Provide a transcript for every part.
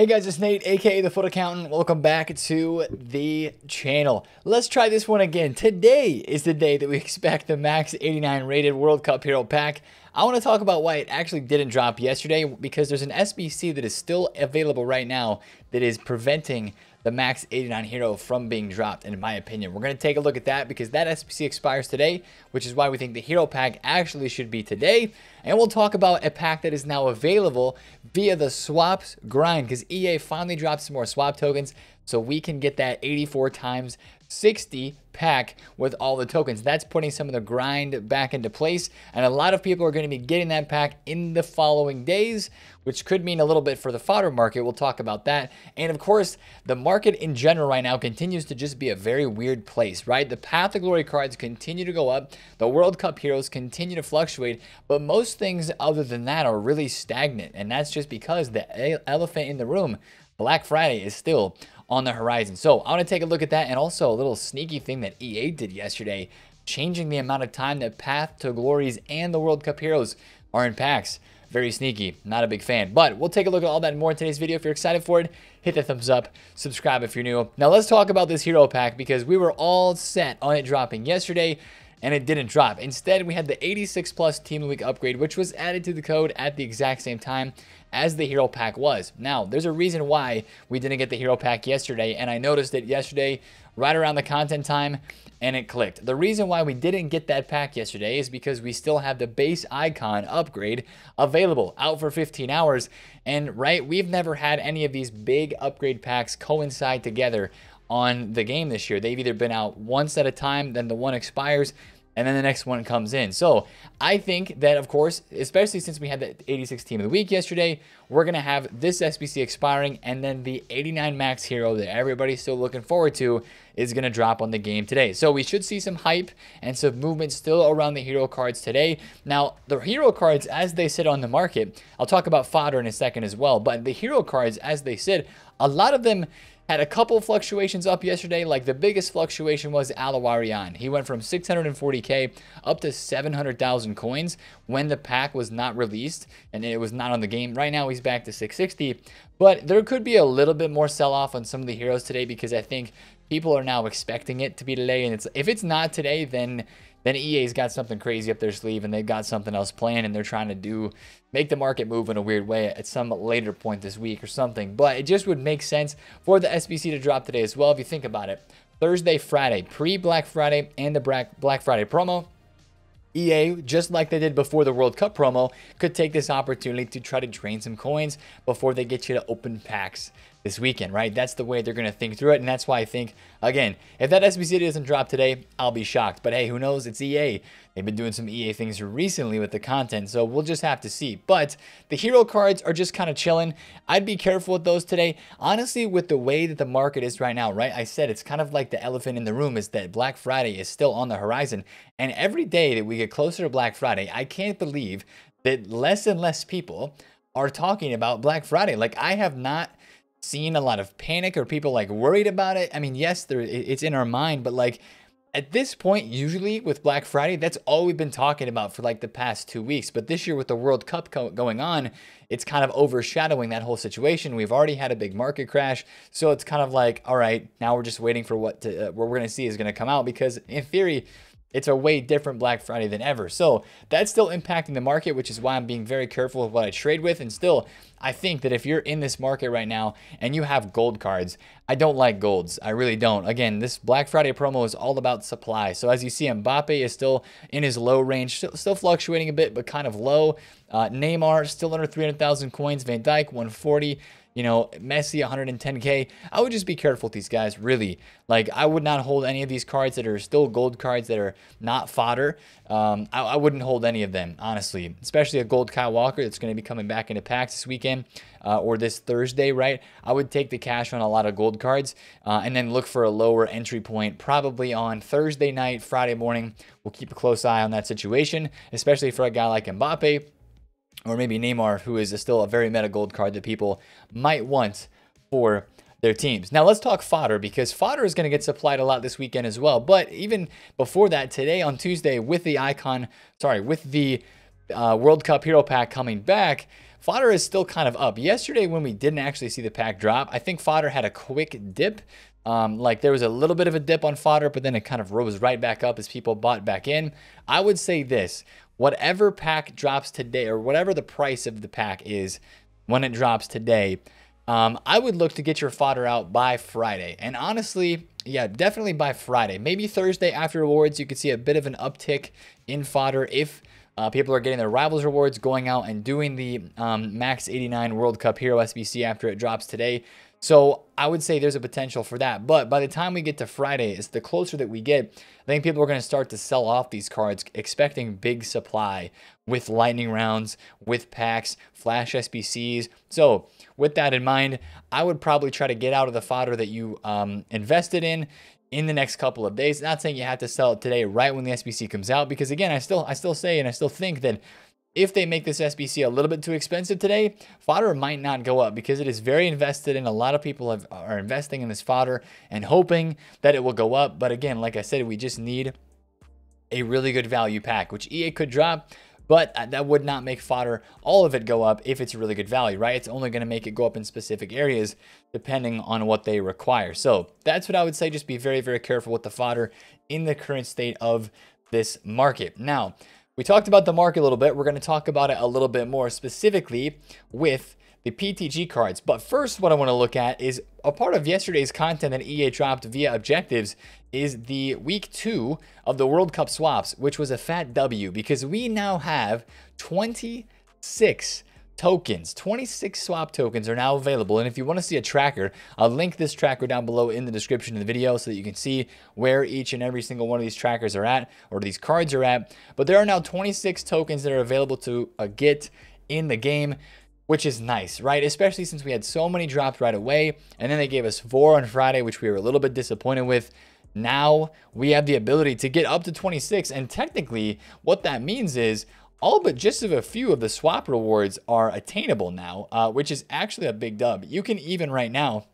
Hey guys, it's Nate, aka The FUT Accountant. Welcome back to the channel. Let's try this one again. Today is the day that we expect the Max 89 rated World Cup Hero Pack. I want to talk about why it actually didn't drop yesterday because there's an SBC that is still available right now that is preventing the Max 89 Hero from being dropped, in my opinion. We're going to take a look at that because that SBC expires today, which is why we think the Hero Pack actually should be today. And we'll talk about a pack that is now available via the swaps grind because EA finally dropped some more swap tokens so we can get that 84 times 60 pack with all the tokens. That's putting some of the grind back into place. And a lot of people are going to be getting that pack in the following days, which could mean a little bit for the fodder market. We'll talk about that. And of course, the market in general right now continues to just be a very weird place, right? The Path to Glory cards continue to go up. The World Cup heroes continue to fluctuate. But most things other than that are really stagnant. And that's just because the elephant in the room, Black Friday, is still on the horizon. So I want to take a look at that and also a little sneaky thing that EA did yesterday, changing the amount of time that Path to Glories and the World Cup Heroes are in packs. Very sneaky. Not a big fan. But we'll take a look at all that more in today's video. If you're excited for it, hit the thumbs up, subscribe if you're new. Now let's talk about this hero pack because we were all set on it dropping yesterday and it didn't drop. Instead, we had the 86 plus Team of the Week upgrade, which was added to the code at the exact same time as the hero pack was. Now, there's a reason why we didn't get the hero pack yesterday, and I noticed it yesterday right around the content time, and it clicked. The reason why we didn't get that pack yesterday is because we still have the base icon upgrade available out for 15 hours, and right, we've never had any of these big upgrade packs coincide together on the game this year. They've either been out once at a time, then the one expires, and then the next one comes in. So I think that, of course, especially since we had the 86 team of the week yesterday, we're going to have this SBC expiring, and then the 89 max hero that everybody's still looking forward to is going to drop on the game today. So we should see some hype and some movement still around the hero cards today. Now, the hero cards, as they sit on the market, I'll talk about fodder in a second as well, but the hero cards, as they sit, a lot of them had a couple fluctuations up yesterday. Like the biggest fluctuation was Al-Owairan. He went from 640k up to 700,000 coins when the pack was not released and it was not on the game. Right now he's back to 660, but there could be a little bit more sell off on some of the heroes today because I think people are now expecting it to be today. And it's if it's not today, then then EA's got something crazy up their sleeve and they've got something else planned and they're trying to do make the market move in a weird way at some later point this week or something. But it just would make sense for the SBC to drop today as well if you think about it. Thursday, Friday, pre-Black Friday and the Black Friday promo. EA, just like they did before the World Cup promo, could take this opportunity to try to drain some coins before they get you to open packs this weekend, right? That's the way they're going to think through it. And that's why I think, again, if that SBC doesn't drop today, I'll be shocked. But hey, who knows? It's EA. They've been doing some EA things recently with the content, so we'll just have to see. But the hero cards are just kind of chilling. I'd be careful with those today. Honestly, with the way that the market is right now, right? I said it's kind of like the elephant in the room is that Black Friday is still on the horizon. And every day that we get closer to Black Friday, I can't believe that less and less people are talking about Black Friday. Like I have not seen a lot of panic or people like worried about it. I mean, yes, there it's in our mind, but like at this point, usually with Black Friday, that's all we've been talking about for like the past two weeks. But this year, with the World Cup going on, it's kind of overshadowing that whole situation. We've already had a big market crash, so it's kind of like, all right, now we're just waiting for what to, uh, what we're going to see is going to come out because in theory, it's a way different Black Friday than ever. So that's still impacting the market, which is why I'm being very careful with what I trade with. And still, I think that if you're in this market right now and you have gold cards, I don't like golds. I really don't. Again, this Black Friday promo is all about supply. So as you see, Mbappe is still in his low range, still, fluctuating a bit, but kind of low. Uh, Neymar still under 300,000 coins. Van Dijk 140 you know, Messi 110k. I would just be careful with these guys, really. Like, I would not hold any of these cards that are still gold cards that are not fodder. Um, I, I, wouldn't hold any of them, honestly, especially a gold Kyle Walker that's going to be coming back into packs this weekend uh, or this Thursday, right? I would take the cash on a lot of gold cards uh, and then look for a lower entry point probably on Thursday night, Friday morning. We'll keep a close eye on that situation, especially for a guy like Mbappe or maybe Neymar, who is still a very meta gold card that people might want for their teams. Now let's talk fodder because fodder is going to get supplied a lot this weekend as well. But even before that, today on Tuesday, with the icon, sorry, with the uh, World Cup Hero Pack coming back, fodder is still kind of up. Yesterday, when we didn't actually see the pack drop, I think fodder had a quick dip. Um, like there was a little bit of a dip on fodder, but then it kind of rose right back up as people bought back in. I would say this whatever pack drops today, or whatever the price of the pack is when it drops today, um, I would look to get your fodder out by Friday. And honestly, yeah, definitely by Friday. Maybe Thursday after awards, you could see a bit of an uptick in fodder if uh, people are getting their rivals rewards, going out and doing the um, Max 89 World Cup Hero SBC after it drops today. So I would say there's a potential for that. But by the time we get to Friday, it's the closer that we get, I think people are going to start to sell off these cards, expecting big supply with lightning rounds, with packs, flash SBCs. So with that in mind, I would probably try to get out of the fodder that you um, invested in in the next couple of days. Not saying you have to sell it today, right when the SBC comes out, because again, I still I still say and I still think that if they make this SBC a little bit too expensive today, fodder might not go up because it is very invested in. A lot of people have, are investing in this fodder and hoping that it will go up. But again, like I said, we just need a really good value pack, which EA could drop but uh, that would not make fodder all of it go up if it's a really good value, right? It's only going to make it go up in specific areas depending on what they require. So that's what I would say. Just be very, very careful with the fodder in the current state of this market. Now, we talked about the market a little bit. We're going to talk about it a little bit more specifically with the PTG cards. But first, what I want to look at is a part of yesterday's content that EA dropped via objectives is the week two of the World Cup swaps, which was a fat W because we now have 26 tokens. 26 swap tokens are now available. And if you want to see a tracker, I'll link this tracker down below in the description of the video so that you can see where each and every single one of these trackers are at or these cards are at. But there are now 26 tokens that are available to uh, get in the game which is nice, right? Especially since we had so many drops right away, and then they gave us four on Friday, which we were a little bit disappointed with. Now we have the ability to get up to 26, and technically, what that means is all but just of a few of the swap rewards are attainable now, uh, which is actually a big dub. You can even right now,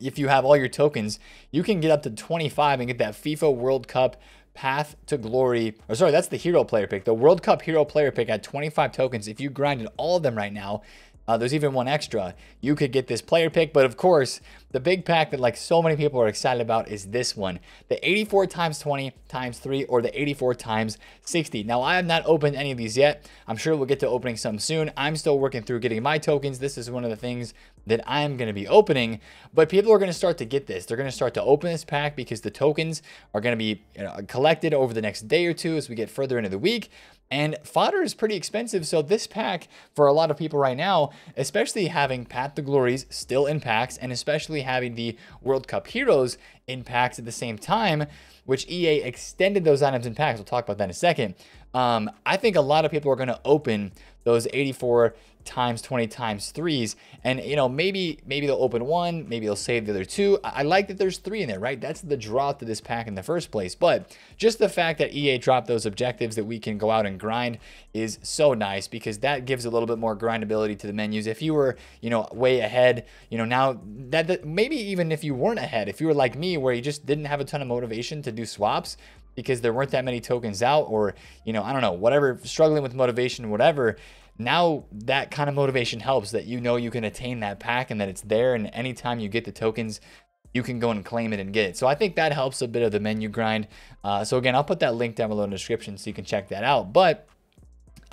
if you have all your tokens, you can get up to 25 and get that FIFA World Cup Path to Glory, or sorry, that's the hero player pick. The World Cup hero player pick at 25 tokens. If you grinded all of them right now, uh, there's even one extra. You could get this player pick, but of course, the big pack that like so many people are excited about is this one, the 84 times 20 times 3 or the 84 times 60. Now, I have not opened any of these yet. I'm sure we'll get to opening some soon. I'm still working through getting my tokens. This is one of the things that I'm going to be opening, but people are going to start to get this. They're going to start to open this pack because the tokens are going to be you know, collected over the next day or two as we get further into the week. And fodder is pretty expensive, so this pack for a lot of people right now, especially having Path to Glories still in packs, and especially having the World Cup Heroes in packs at the same time, which EA extended those items in packs. We'll talk about that in a second. Um, I think a lot of people are going to open those 84 times 20 times threes. And you know maybe maybe they'll open one maybe they'll save the other two. I, I, like that there's three in there right? That's the draw to this pack in the first place. But just the fact that ea dropped those objectives that we can go out and grind is so nice because that gives a little bit more grindability to the menus. If you were you know way ahead you know now that, that maybe even if you weren't ahead if you were like me where you just didn't have a ton of motivation to do swaps because there weren't that many tokens out or you know i don't know whatever struggling with motivation whatever now that kind of motivation helps that you know you can attain that pack and that it's there. And anytime you get the tokens you can go and claim it and get it. So i think that helps a bit of the menu grind. Uh, so again i'll put that link down below in the description so you can check that out. But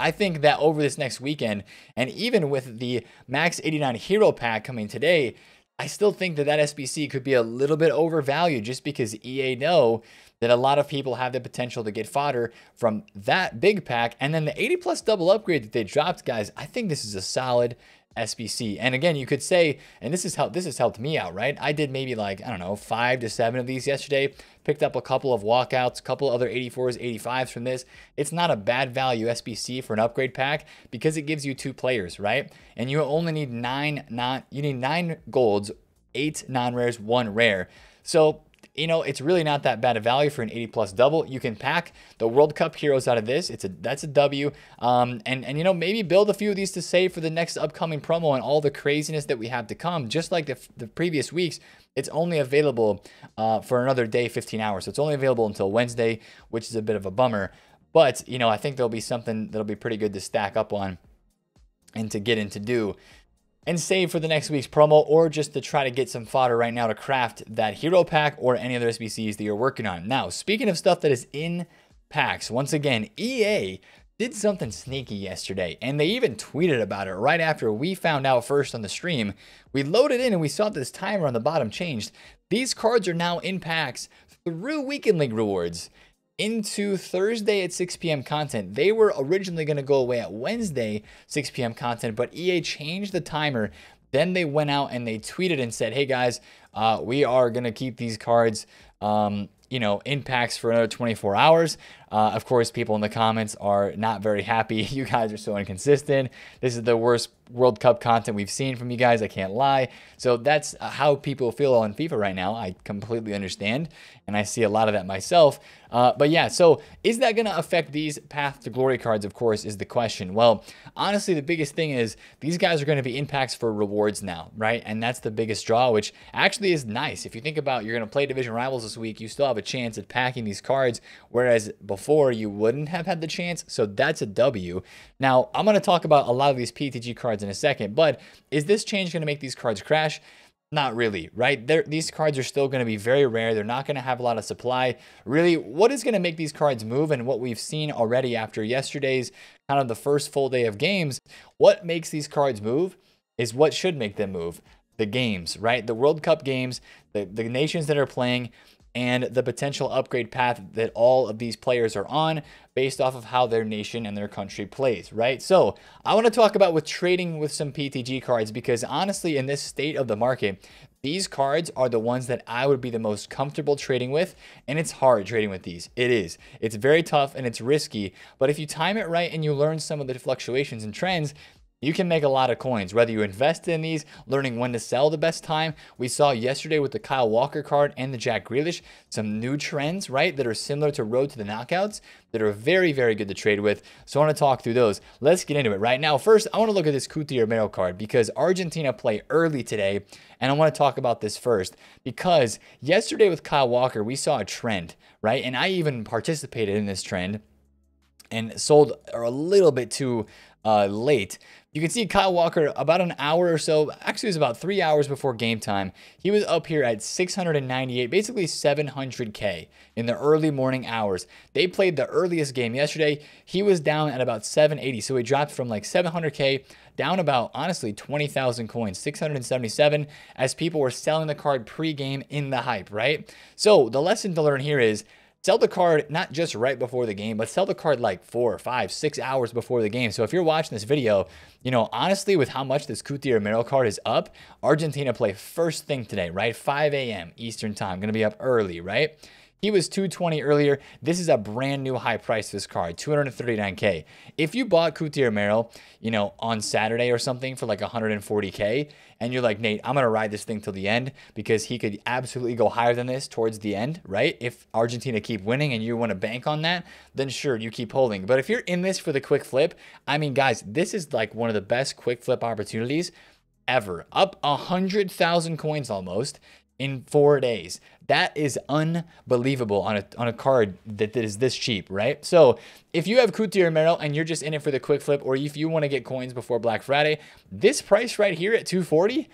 I think that over this next weekend, and even with the Max 89 Hero Pack coming today, I still think that that SBC could be a little bit overvalued just because EA know that a lot of people have the potential to get fodder from that big pack. And then the 80 plus double upgrade that they dropped, guys, I think this is a solid SBC. And again, you could say, and this has helped this has helped me out, right? I did maybe like, I don't know, five to seven of these yesterday, picked up a couple of walkouts, a couple other 84s, 85s from this. It's not a bad value SBC for an upgrade pack because it gives you two players, right? And you only need nine not you need nine golds, eight non-rares, one rare. So you know, it's really not that bad a value for an 80 plus double. You can pack the World Cup heroes out of this. It's a that's a W. Um, and and you know maybe build a few of these to save for the next upcoming promo and all the craziness that we have to come. Just like the, the previous weeks, it's only available uh, for another day, 15 hours. So it's only available until Wednesday, which is a bit of a bummer. But you know, I think there'll be something that'll be pretty good to stack up on and to get into do and save for the next week's promo or just to try to get some fodder right now to craft that hero pack or any other SBCs that you're working on. Now, speaking of stuff that is in packs, once again, EA did something sneaky yesterday and they even tweeted about it right after we found out first on the stream. We loaded in and we saw this timer on the bottom changed. These cards are now in packs through Weekend League rewards into Thursday at 6 p.m. content. They were originally going to go away at Wednesday 6 p.m. content, but EA changed the timer. Then they went out and they tweeted and said, "Hey guys, uh, we are going to keep these cards." Um, you know, impacts for another 24 hours. Uh, of course, people in the comments are not very happy. You guys are so inconsistent. This is the worst World Cup content we've seen from you guys. I can't lie. So that's how people feel on FIFA right now. I completely understand. And I see a lot of that myself. Uh, but yeah, so is that going to affect these Path to Glory cards, of course, is the question. Well, honestly, the biggest thing is these guys are going to be impacts for rewards now, right? And that's the biggest draw, which actually is nice. If you think about you're going to play Division Rivals this week, you still have a chance at packing these cards, whereas before you wouldn't have had the chance. So that's a W. Now, I'm going to talk about a lot of these PTG cards in a second, but is this change going to make these cards crash? Not really, right? They're, these cards are still going to be very rare. They're not going to have a lot of supply. Really, what is going to make these cards move and what we've seen already after yesterday's kind of the first full day of games, what makes these cards move is what should make them move. The games, right? The World Cup games, the, the nations that are playing, and the potential upgrade path that all of these players are on based off of how their nation and their country plays, right? So I want to talk about with trading with some PTG cards because honestly, in this state of the market, these cards are the ones that I would be the most comfortable trading with, and it's hard trading with these. It is. It's very tough and it's risky, but if you time it right and you learn some of the fluctuations and trends, you can make a lot of coins, whether you invest in these, learning when to sell the best time. We saw yesterday with the Kyle Walker card and the Jack Grealish some new trends, right, that are similar to Road to the Knockouts that are very, very good to trade with. So I want to talk through those. Let's get into it right now. First, I want to look at this Cuti Romero card because Argentina play early today, and I want to talk about this first because yesterday with Kyle Walker, we saw a trend, right, and I even participated in this trend and sold a little bit too uh, late. You can see Kyle Walker about an hour or so, actually it was about three hours before game time. He was up here at 698, basically 700K in the early morning hours. They played the earliest game yesterday. He was down at about 780, so he dropped from like 700K down about, honestly, 20,000 coins, 677, as people were selling the card pre-game in the hype, right? So the lesson to learn here is sell the card not just right before the game, but sell the card like four, five, six hours before the game. So if you're watching this video, you know, honestly, with how much this Cuti Romero card is up, Argentina play first thing today, right? 5 a.m. Eastern time, to be up early, right? He was 220 earlier. This is a brand new high price this card, 239k. If you bought Cuti Romero, you know, on Saturday or something for like 140k, and you're like, Nate, I'm gonna ride this thing till the end because he could absolutely go higher than this towards the end, right? If Argentina keep winning and you want to bank on that, then sure, you keep holding. But if you're in this for the quick flip, I mean, guys, this is like one of the best quick flip opportunities ever. Up a hundred thousand coins almost in four days. That is unbelievable on a, on a card that, that is this cheap, right? So if you have Cuti Romero and you're just in it for the quick flip, or if you want to get coins before Black Friday, this price right here at 240,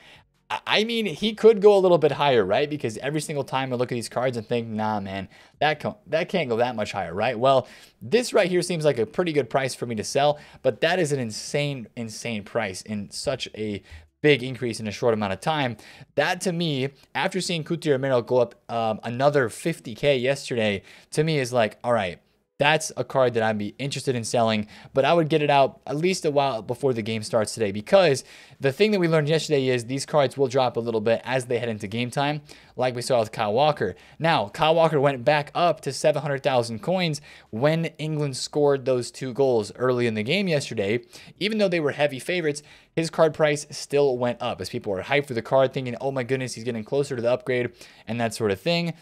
I mean, he could go a little bit higher, right? Because every single time I look at these cards and think, nah, man, that, that can't go that much higher, right? Well, this right here seems like a pretty good price for me to sell, but that is an insane, insane price in such a big increase in a short amount of time. That to me, after seeing Cuti Romero go up um, another 50K yesterday, to me is like, all right, that's a card that I'd be interested in selling, but I would get it out at least a while before the game starts today because the thing that we learned yesterday is these cards will drop a little bit as they head into game time, like we saw with Kyle Walker. Now, Kyle Walker went back up to 700,000 coins when England scored those two goals early in the game yesterday. Even though they were heavy favorites, his card price still went up as people were hyped for the card, thinking, oh my goodness, he's getting closer to the upgrade and that sort of thing.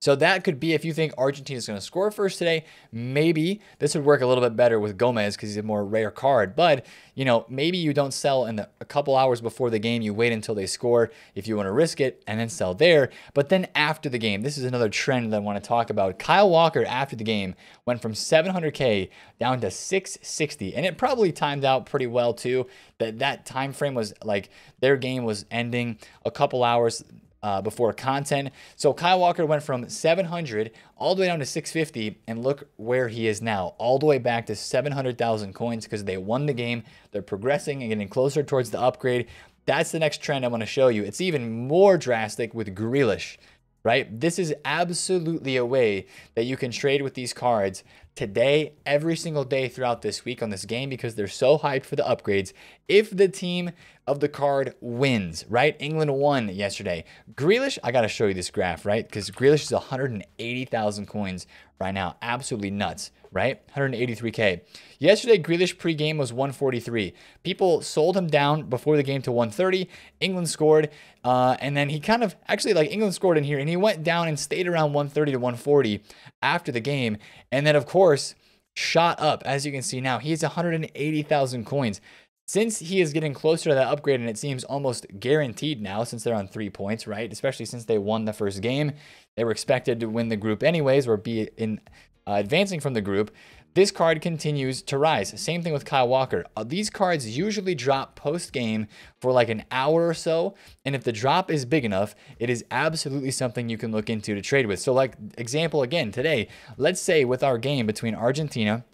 So that could be if you think Argentina is going to score first today, maybe this would work a little bit better with Gomez because he's a more rare card. But, you know, maybe you don't sell in the, a couple hours before the game. You wait until they score if you want to risk it and then sell there. But then after the game, this is another trend that I want to talk about. Kyle Walker after the game went from 700K down to 660 and it probably timed out pretty well too that that time frame was like their game was ending a couple hours uh, before content. So Kyle Walker went from 700 all the way down to 650, and look where he is now, all the way back to 700,000 coins because they won the game. They're progressing and getting closer towards the upgrade. That's the next trend I want to show you. It's even more drastic with Grealish, right? This is absolutely a way that you can trade with these cards today, every single day throughout this week on this game because they're so hyped for the upgrades. If the team of the card wins, right? England won yesterday. Grealish, I got to show you this graph, right? Because Grealish is 180,000 coins right now. Absolutely nuts, right? 183K. Yesterday, Grealish pregame was 143. People sold him down before the game to 130. England scored, uh, and then he kind of actually like England scored in here, and he went down and stayed around 130 to 140 after the game. And then, of course, shot up. As you can see now, He he's 180,000 coins. Since he is getting closer to that upgrade, and it seems almost guaranteed now since they're on three points, right? Especially since they won the first game. They were expected to win the group anyways, or be in uh, advancing from the group. This card continues to rise. Same thing with Kyle Walker. Uh, these cards usually drop post game for like an hour or so. And if the drop is big enough, it is absolutely something you can look into to trade with. So, like, example again today, let's say with our game between Argentina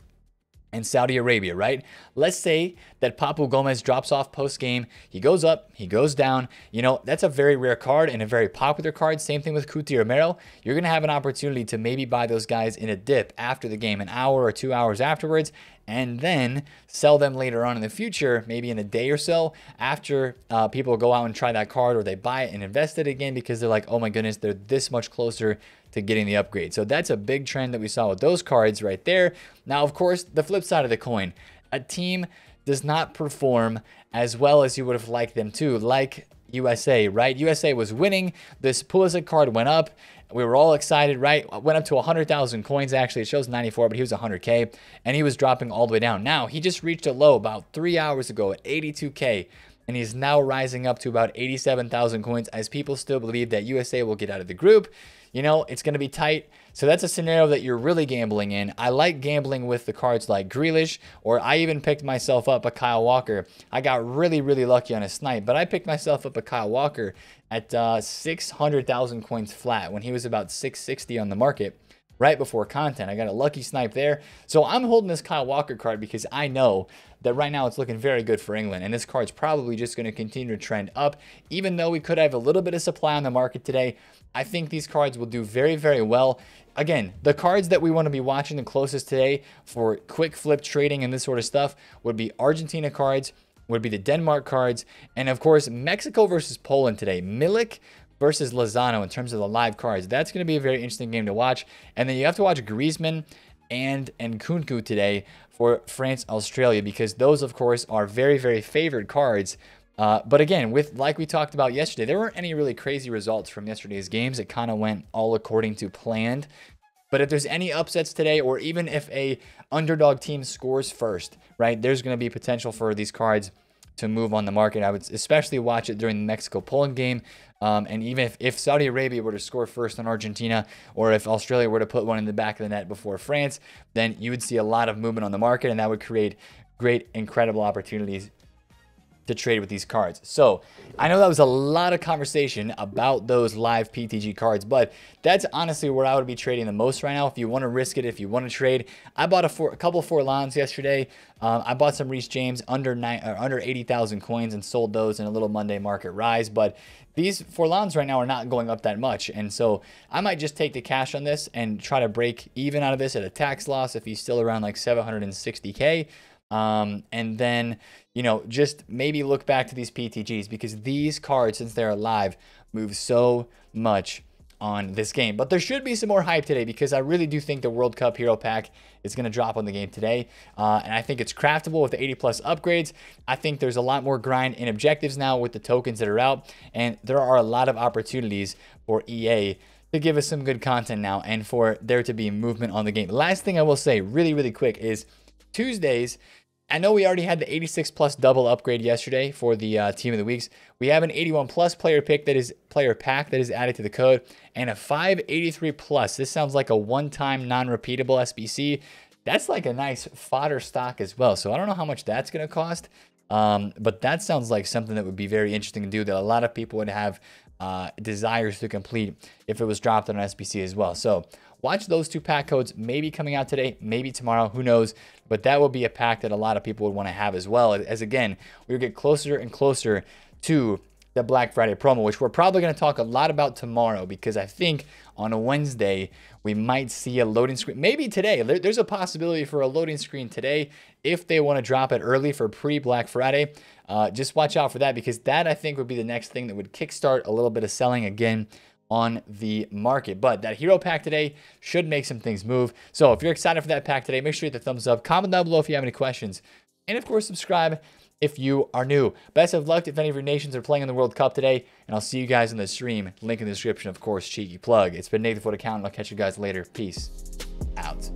and Saudi Arabia, right? Let's say that Papu Gomez drops off post game. He goes up, he goes down. You know, that's a very rare card and a very popular card. Same thing with Cuti Romero. You're going to have an opportunity to maybe buy those guys in a dip after the game, an hour or two hours afterwards, and then sell them later on in the future, maybe in a day or so after uh, people go out and try that card or they buy it and invest it again because they're like, oh my goodness, they're this much closer to getting the upgrade. So that's a big trend that we saw with those cards right there. Now, of course, the flip side of the coin, a team does not perform as well as you would have liked them to, like USA, right? USA was winning. This Pulisic card went up. We were all excited, right? Went up to 100,000 coins, actually. It shows 94, but he was 100K, and he was dropping all the way down. Now, he just reached a low about three hours ago at 82K, and he's now rising up to about 87,000 coins as people still believe that USA will get out of the group you know, it's going to be tight. So that's a scenario that you're really gambling in. I like gambling with the cards like Grealish, or I even picked myself up a Kyle Walker. I got really, really lucky on a snipe, but I picked myself up a Kyle Walker at uh, 600,000 coins flat when he was about 660 on the market right before content. I got a lucky snipe there. So I'm holding this Kyle Walker card because I know that right now it's looking very good for England. And this card's probably just going to continue to trend up. Even though we could have a little bit of supply on the market today, I think these cards will do very, very well. Again, the cards that we want to be watching the closest today for quick flip trading and this sort of stuff would be Argentina cards, would be the Denmark cards, and of course, Mexico versus Poland today. Milik versus Lozano in terms of the live cards. That's going to be a very interesting game to watch. And then you have to watch Griezmann and Nkunku today for France Australia because those of course are very very favored cards. Uh, but again, with like we talked about yesterday, there weren't any really crazy results from yesterday's games. It kind of went all according to planned. But if there's any upsets today, or even if a underdog team scores first, right, there's going to be potential for these cards to move on the market. I would especially watch it during the Mexico Poland game. Um, and even if, if Saudi Arabia were to score first on Argentina, or if Australia were to put one in the back of the net before France, then you would see a lot of movement on the market, and that would create great, incredible opportunities to trade with these cards. So I know that was a lot of conversation about those live PTG cards, but that's honestly where I would be trading the most right now. If you want to risk it, if you want to trade, I bought a, four, a couple Forlans yesterday. Um, I bought some Reece James under nine, or under 80,000 coins and sold those in a little Monday market rise. But these four Forlans right now are not going up that much. And so I might just take the cash on this and try to break even out of this at a tax loss if he's still around like 760K. Um, and then, you know, just maybe look back to these PTGs because these cards, since they're alive, move so much on this game. But there should be some more hype today because I really do think the World Cup Hero Pack is going to drop on the game today. Uh, and I think it's craftable with the 80 plus upgrades. I think there's a lot more grind and objectives now with the tokens that are out. And there are a lot of opportunities for EA to give us some good content now and for there to be movement on the game. Last thing I will say really, really quick is Tuesdays, I know we already had the 86 plus double upgrade yesterday for the uh, team of the weeks. We have an 81 plus player pick that is player pack that is added to the code and a 583 plus. This sounds like a one-time non-repeatable SBC. That's like a nice fodder stock as well. So I don't know how much that's going to cost. Um, but that sounds like something that would be very interesting to do that a lot of people would have uh, desires to complete if it was dropped on SBC as well. So watch those two pack codes maybe coming out today, maybe tomorrow, who knows. But that will be a pack that a lot of people would want to have as well. As again, we get closer and closer to the Black Friday promo, which we're probably going to talk a lot about tomorrow because I think on a Wednesday we might see a loading screen. Maybe today. There's a possibility for a loading screen today if they want to drop it early for pre Black Friday. Uh, just watch out for that because that I think would be the next thing that would kickstart a little bit of selling again on the market. But that hero pack today should make some things move. So if you're excited for that pack today, make sure you hit the thumbs up. Comment down below if you have any questions. And of course, subscribe if you are new. Best of luck if any of your nations are playing in the World Cup today. And I'll see you guys in the stream. Link in the description, of course, cheeky plug. It's been Nathan Foot Account. I'll catch you guys later. Peace out.